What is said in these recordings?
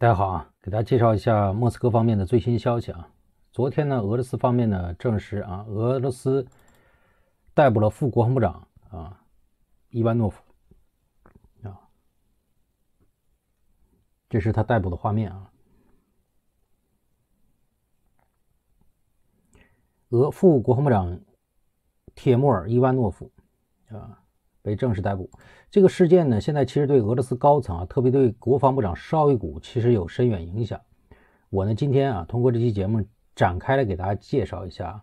大家好啊，给大家介绍一下莫斯科方面的最新消息啊。昨天呢，俄罗斯方面呢证实啊，俄罗斯逮捕了副国防部长啊伊万诺夫啊，这是他逮捕的画面啊。俄副国防部长铁穆尔伊万诺夫啊。被正式逮捕，这个事件呢，现在其实对俄罗斯高层啊，特别对国防部长绍伊古，其实有深远影响。我呢，今天啊，通过这期节目展开来给大家介绍一下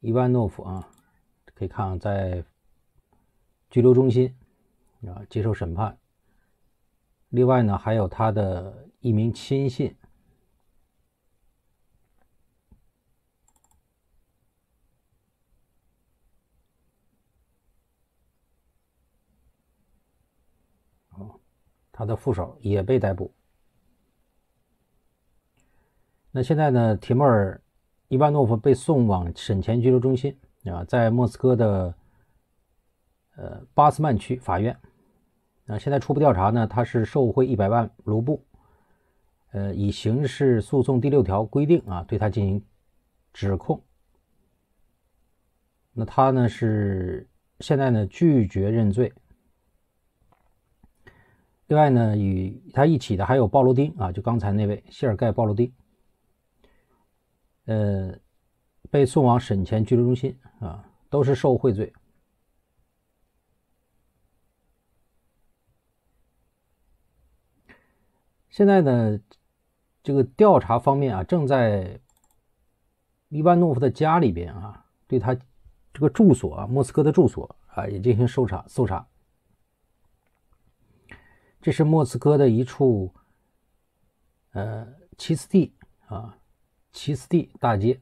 伊万诺夫啊，可以看在拘留中心啊接受审判。另外呢，还有他的一名亲信。他的副手也被逮捕。那现在呢？提莫尔伊万诺夫被送往审前拘留中心啊，在莫斯科的呃巴斯曼区法院。啊，现在初步调查呢，他是受贿一百万卢布，呃，以刑事诉讼第六条规定啊，对他进行指控。那他呢是现在呢拒绝认罪。另外呢，与他一起的还有鲍罗丁啊，就刚才那位谢尔盖·鲍罗丁，呃，被送往审前拘留中心啊，都是受贿罪。现在呢，这个调查方面啊，正在伊万诺夫的家里边啊，对他这个住所啊，莫斯科的住所啊，也进行搜查搜查。这是莫斯科的一处，呃，齐斯蒂啊，齐斯蒂大街。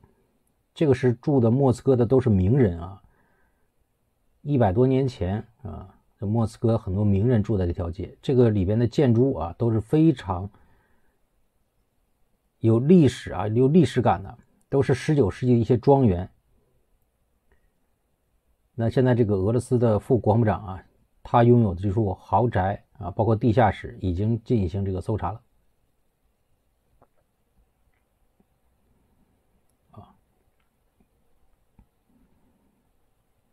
这个是住的莫斯科的都是名人啊。一百多年前啊，在莫斯科很多名人住在这条街。这个里边的建筑啊都是非常有历史啊，有历史感的，都是十九世纪的一些庄园。那现在这个俄罗斯的副国防部长啊，他拥有的这处豪宅。啊，包括地下室已经进行这个搜查了。啊，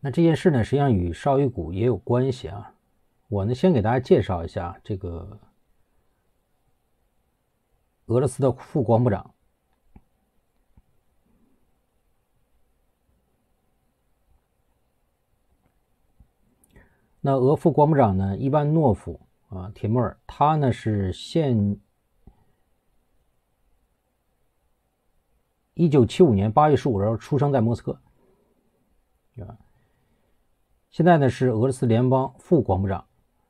那这件事呢，实际上与绍伊古也有关系啊。我呢，先给大家介绍一下这个俄罗斯的副国防部长。那俄副国防部长呢，伊万诺夫。啊，铁木尔，他呢是现一九七五年八月十五日出生在莫斯科，啊，现在呢是俄罗斯联邦副国防部长，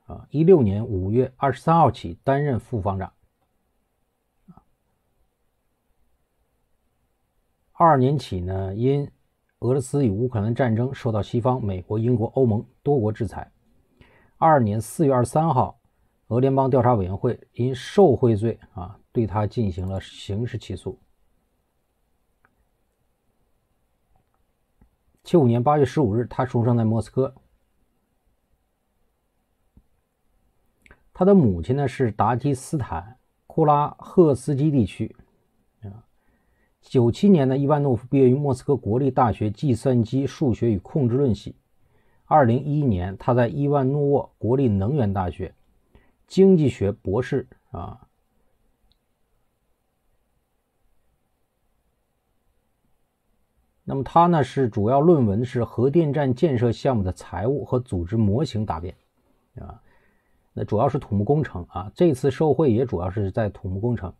啊，一六年五月二十三号起担任副防长，二二年起呢因俄罗斯与乌克兰战争受到西方美国、英国、欧盟多国制裁，二二年四月二十三号。俄联邦调查委员会因受贿罪啊，对他进行了刑事起诉。七五年八月十五日，他出生在莫斯科。他的母亲呢是达基斯坦库拉赫斯基地区啊。九七年呢，伊万诺夫毕业于莫斯科国立大学计算机数学与控制论系。二零一一年，他在伊万诺沃国立能源大学。经济学博士啊，那么他呢是主要论文是核电站建设项目的财务和组织模型答辩啊，那主要是土木工程啊，这次受贿也主要是在土木工程。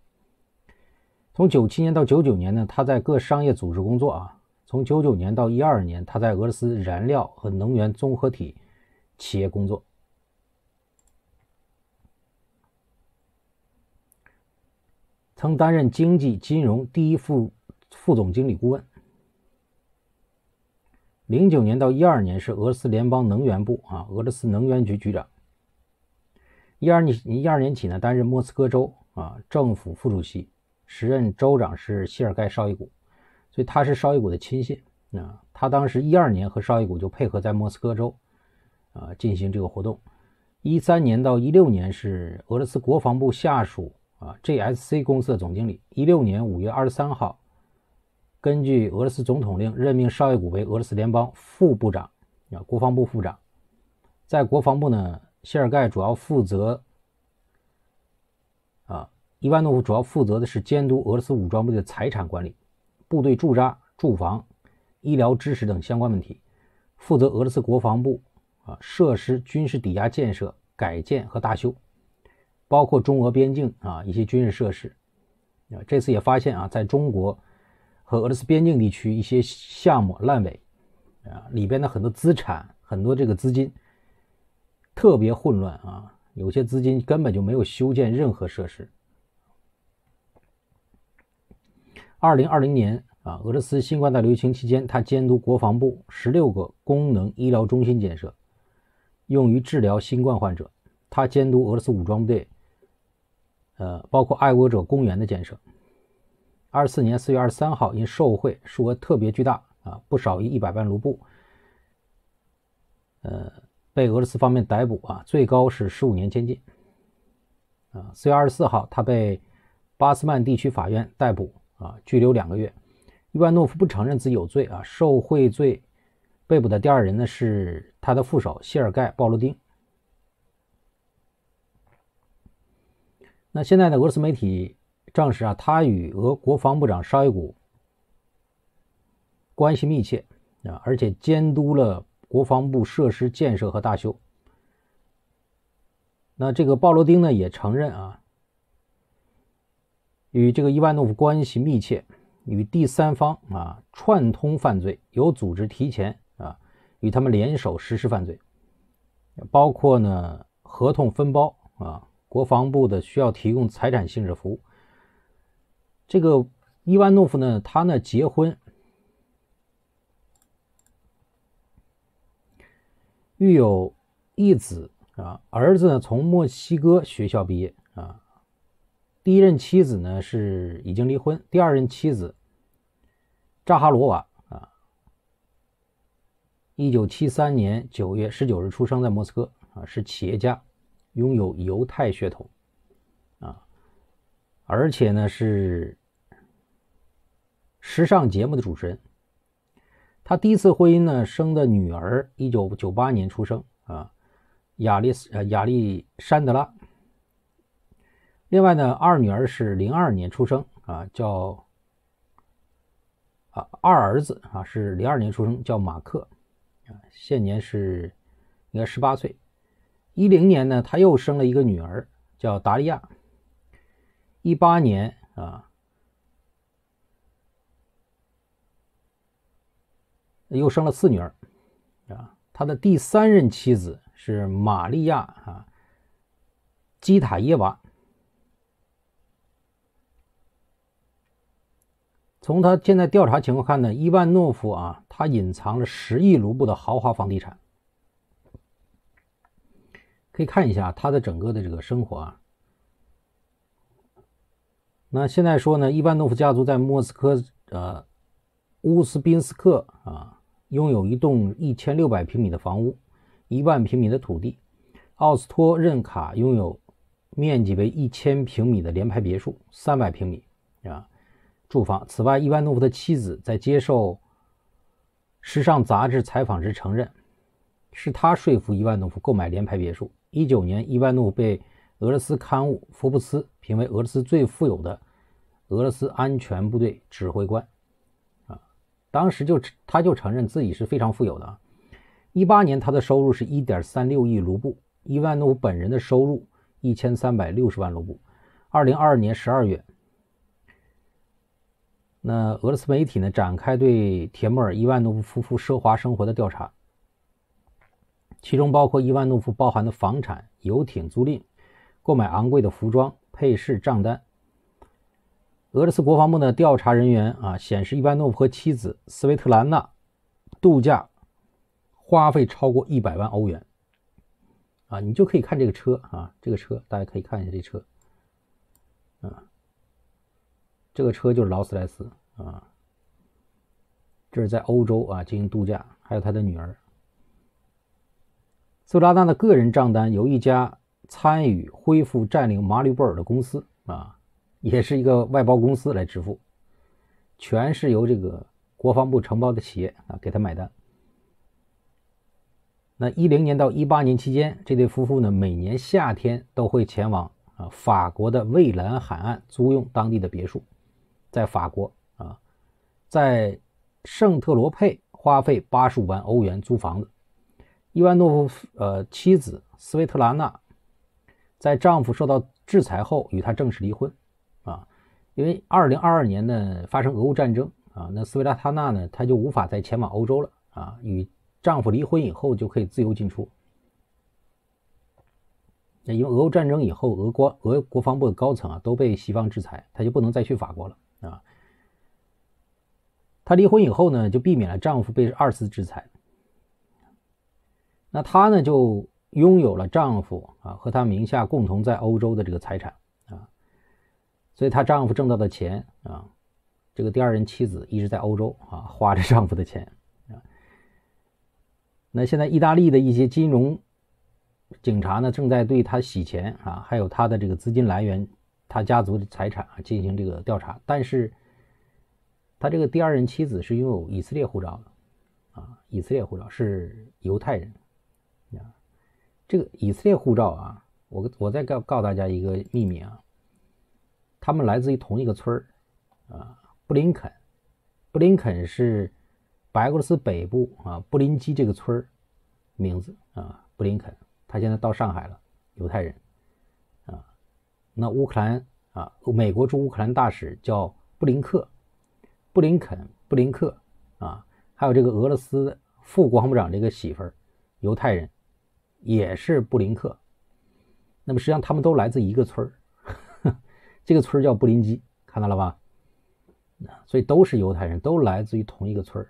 从九七年到九九年呢，他在各商业组织工作啊，从九九年到一二年，他在俄罗斯燃料和能源综合体企业工作。曾担任经济金融第一副副总经理顾问。零九年到一二年是俄罗斯联邦能源部啊，俄罗斯能源局局长。一二年一二年起呢，担任莫斯科州啊政府副主席，时任州长是谢尔盖绍伊古，所以他是绍伊古的亲信啊。他当时一二年和绍伊古就配合在莫斯科州啊进行这个活动。一三年到一六年是俄罗斯国防部下属啊 GSC 公司的总经理。一六年五月二十三号，根据俄罗斯总统令任命绍伊古为俄罗斯联邦副部长啊，国防部副长。在国防部呢，谢尔盖主要负责啊，伊万诺夫主要负责的是监督俄罗斯武装部队的财产管理、部队驻扎、住房、医疗支持等相关问题。负责俄罗斯国防部啊设施军事抵押建设、改建和大修，包括中俄边境啊一些军事设施啊。这次也发现啊，在中国和俄罗斯边境地区一些项目烂尾啊，里边的很多资产、很多这个资金特别混乱啊，有些资金根本就没有修建任何设施。二零二零年。啊，俄罗斯新冠大流行期间，他监督国防部十六个功能医疗中心建设，用于治疗新冠患者。他监督俄罗斯武装部队，呃，包括爱国者公园的建设。二四年四月二十三号，因受贿数额特别巨大啊，不少于一百万卢布，呃，被俄罗斯方面逮捕啊，最高是十五年监禁。啊，四月二十四号，他被巴斯曼地区法院逮捕啊，拘留两个月。伊万诺夫不承认自己有罪啊，受贿罪被捕的第二人呢是他的副手谢尔盖·鲍罗丁。那现在呢，俄罗斯媒体证实啊，他与俄国防部长绍伊古关系密切啊，而且监督了国防部设施建设和大修。那这个鲍罗丁呢也承认啊，与这个伊万诺夫关系密切。与第三方啊串通犯罪，有组织提前啊与他们联手实施犯罪，包括呢合同分包啊，国防部的需要提供财产性质服务。这个伊万诺夫呢，他呢结婚，育有一子啊，儿子呢从墨西哥学校毕业啊。第一任妻子呢是已经离婚，第二任妻子扎哈罗娃啊，一九七三年九月十九日出生在莫斯科啊，是企业家，拥有犹太血统啊，而且呢是时尚节目的主持人。他第一次婚姻呢生的女儿一九九八年出生啊，亚历呃亚历山德拉。另外呢，二女儿是零二年出生啊，叫啊二儿子啊是零二年出生，叫马克啊，现年是应该十八岁。一零年呢，他又生了一个女儿，叫达利亚。一八年啊，又生了四女儿啊。他的第三任妻子是玛利亚啊基塔耶娃。从他现在调查情况看呢，伊万诺夫啊，他隐藏了十亿卢布的豪华房地产。可以看一下他的整个的这个生活啊。那现在说呢，伊万诺夫家族在莫斯科呃乌斯宾斯克啊，拥有一栋一千六百平米的房屋，一万平米的土地。奥斯托任卡拥有面积为一千平米的联排别墅，三百平米啊。住房。此外，伊万诺夫的妻子在接受时尚杂志采访时承认，是他说服伊万诺夫购买联排别墅。一九年，伊万诺夫被俄罗斯刊物《福布斯》评为俄罗斯最富有的俄罗斯安全部队指挥官。啊，当时就他就承认自己是非常富有的。一八年，他的收入是一点三六亿卢布，伊万诺夫本人的收入一千三百六十万卢布。二零二二年十二月。那俄罗斯媒体呢展开对铁木尔·伊万诺夫夫妇奢华生活的调查，其中包括伊万诺夫包含的房产、游艇租赁、购买昂贵的服装、配饰账单。俄罗斯国防部的调查人员啊显示，伊万诺夫和妻子斯维特兰娜度假花费超过一百万欧元。啊，你就可以看这个车啊，这个车大家可以看一下这车，啊。这个车就是劳斯莱斯啊，这是在欧洲啊进行度假，还有他的女儿。斯维拉纳的个人账单由一家参与恢复占领马里波尔的公司啊，也是一个外包公司来支付，全是由这个国防部承包的企业啊给他买单。那一零年到一八年期间，这对夫妇呢，每年夏天都会前往啊法国的蔚蓝海岸租用当地的别墅，在法国啊，在圣特罗佩花费八十五万欧元租房子。伊万诺夫呃妻子斯维特拉娜，在丈夫受到制裁后与他正式离婚啊，因为二零二二年呢发生俄乌战争啊，那斯维拉塔娜呢，她就无法再前往欧洲了啊，与。丈夫离婚以后就可以自由进出。那因为俄乌战争以后，俄国俄国防部的高层啊都被西方制裁，他就不能再去法国了啊。她离婚以后呢，就避免了丈夫被二次制裁。那她呢就拥有了丈夫啊和她名下共同在欧洲的这个财产啊，所以她丈夫挣到的钱啊，这个第二任妻子一直在欧洲啊花着丈夫的钱啊。那现在意大利的一些金融警察呢，正在对他洗钱啊，还有他的这个资金来源、他家族的财产啊进行这个调查。但是，他这个第二任妻子是拥有以色列护照的啊，以色列护照是犹太人。这个以色列护照啊，我我再告告大家一个秘密啊，他们来自于同一个村儿啊，布林肯，布林肯是。白俄罗斯北部啊，布林基这个村儿名字啊，布林肯，他现在到上海了，犹太人啊。那乌克兰啊，美国驻乌克兰大使叫布林克，布林肯，布林克啊，还有这个俄罗斯副国防部长这个媳妇儿，犹太人，也是布林克。那么实际上他们都来自一个村儿，这个村儿叫布林基，看到了吧？所以都是犹太人，都来自于同一个村儿。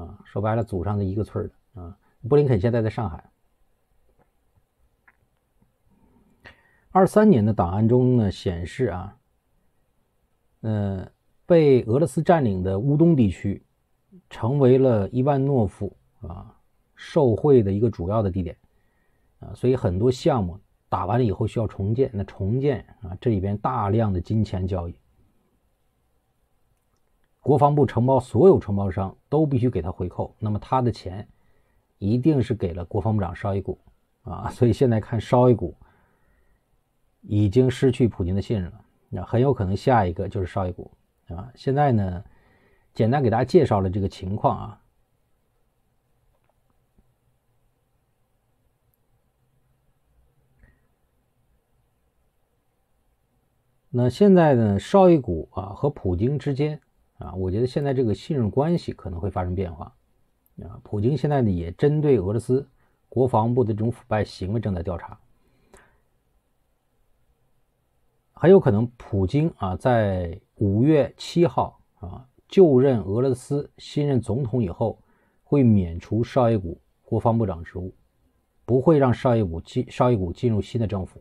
啊，说白了，祖上的一个村儿的啊。布林肯现在在上海。二三年的档案中呢显示啊，呃，被俄罗斯占领的乌东地区，成为了伊万诺夫啊受贿的一个主要的地点啊，所以很多项目打完了以后需要重建，那重建啊这里边大量的金钱交易。国防部承包所有承包商都必须给他回扣，那么他的钱一定是给了国防部长绍伊古啊，所以现在看绍伊古已经失去普京的信任了，那很有可能下一个就是绍伊古啊。现在呢，简单给大家介绍了这个情况啊。那现在呢，绍伊古啊和普京之间。啊，我觉得现在这个信任关系可能会发生变化。啊，普京现在呢也针对俄罗斯国防部的这种腐败行为正在调查，很有可能普京啊在五月七号啊就任俄罗斯新任总统以后，会免除绍伊古国防部长职务，不会让绍伊古进绍伊古进入新的政府，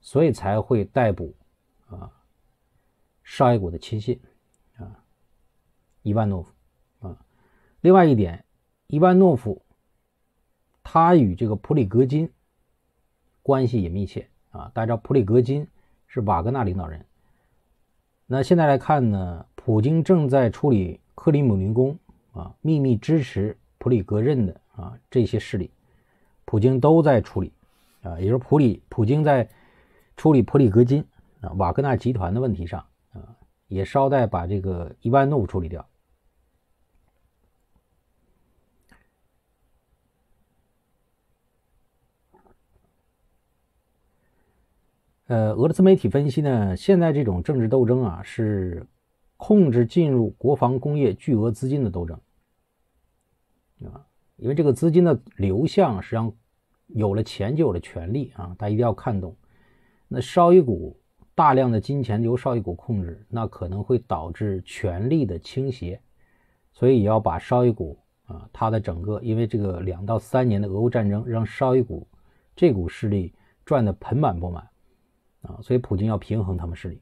所以才会逮捕啊沙伊古的亲信啊。伊万诺夫啊，另外一点，伊万诺夫他与这个普里格金关系也密切啊。大家知道普里格金是瓦格纳领导人。那现在来看呢，普京正在处理克里姆林宫啊，秘密支持普里格任的啊这些势力，普京都在处理啊，也就是普里普京在处理普里格金啊瓦格纳集团的问题上啊，也捎带把这个伊万诺夫处理掉。呃，俄罗斯媒体分析呢，现在这种政治斗争啊，是控制进入国防工业巨额资金的斗争啊，因为这个资金的流向，实际上有了钱就有了权利啊，大家一定要看懂。那绍伊古大量的金钱由绍伊古控制，那可能会导致权力的倾斜，所以要把绍伊古啊，他的整个，因为这个两到三年的俄乌战争，让绍伊古这股势力赚得盆满钵满。啊，所以普京要平衡他们势力。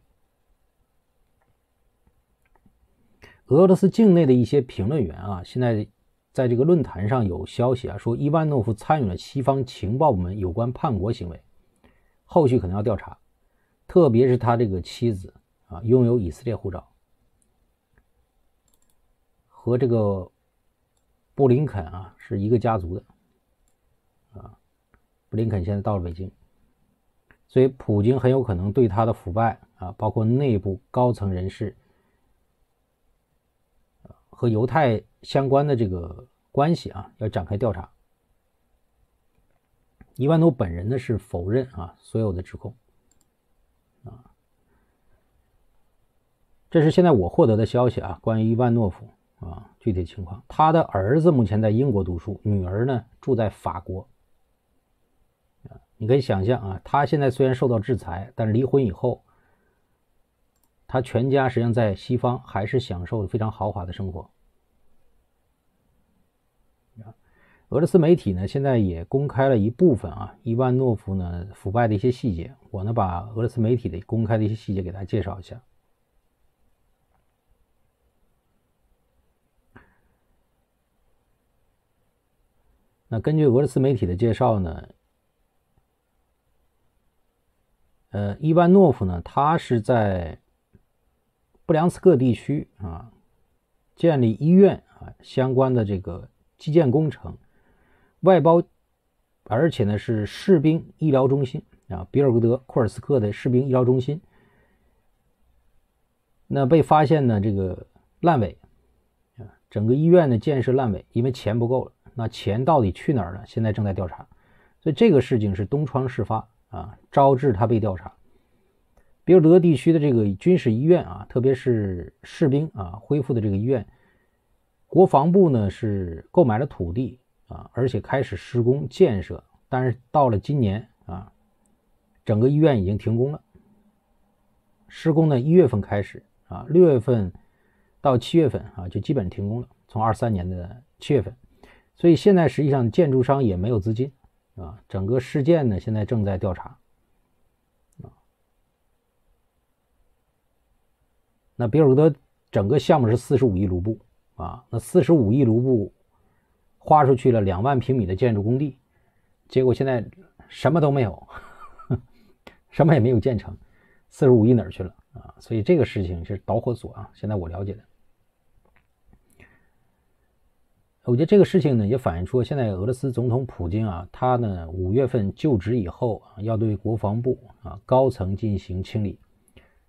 俄罗斯境内的一些评论员啊，现在在这个论坛上有消息啊，说伊万诺夫参与了西方情报部门有关叛国行为，后续可能要调查，特别是他这个妻子啊，拥有以色列护照，和这个布林肯啊是一个家族的，啊，布林肯现在到了北京，所以普京很有可能对他的腐败啊，包括内部高层人士。和犹太相关的这个关系啊，要展开调查。伊万诺本人呢是否认啊所有的指控，这是现在我获得的消息啊，关于伊万诺夫啊具体情况。他的儿子目前在英国读书，女儿呢住在法国。你可以想象啊，他现在虽然受到制裁，但是离婚以后。他全家实际上在西方还是享受非常豪华的生活。俄罗斯媒体呢，现在也公开了一部分啊，伊万诺夫呢腐败的一些细节。我呢把俄罗斯媒体的公开的一些细节给大家介绍一下。那根据俄罗斯媒体的介绍呢，呃，伊万诺夫呢，他是在。布良斯克地区啊，建立医院啊，相关的这个基建工程，外包，而且呢是士兵医疗中心啊，比尔格德库尔斯克的士兵医疗中心，那被发现呢这个烂尾啊，整个医院的建设烂尾，因为钱不够了。那钱到底去哪儿了？现在正在调查，所以这个事情是东窗事发啊，招致他被调查。比尔德地区的这个军事医院啊，特别是士兵啊恢复的这个医院，国防部呢是购买了土地啊，而且开始施工建设。但是到了今年啊，整个医院已经停工了。施工呢一月份开始啊，六月份到七月份啊就基本停工了。从二三年的七月份，所以现在实际上建筑商也没有资金啊。整个事件呢现在正在调查。那比尔格德整个项目是四十五亿卢布啊，那四十五亿卢布花出去了两万平米的建筑工地，结果现在什么都没有，什么也没有建成，四十五亿哪儿去了啊？所以这个事情是导火索啊。现在我了解的，我觉得这个事情呢也反映出现在俄罗斯总统普京啊，他呢五月份就职以后啊，要对国防部啊高层进行清理。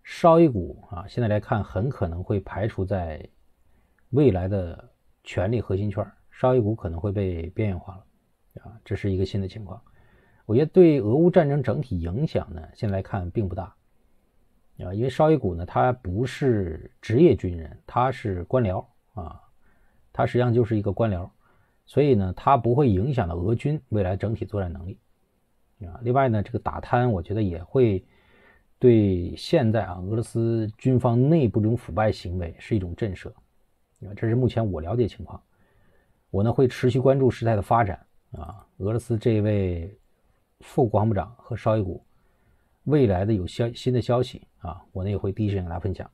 绍伊古啊，现在来看很可能会排除在未来的权力核心圈，绍伊古可能会被边缘化了啊，这是一个新的情况。我觉得对俄乌战争整体影响呢，现在来看并不大啊，因为绍伊古呢，他不是职业军人，他是官僚啊，他实际上就是一个官僚，所以呢，他不会影响到俄军未来整体作战能力啊。另外呢，这个打贪，我觉得也会。对现在啊，俄罗斯军方内部这种腐败行为是一种震慑，啊，这是目前我了解情况。我呢会持续关注事态的发展啊，俄罗斯这位副国防部长和绍伊古未来的有消新的消息啊，我呢也会第一时间跟大家分享。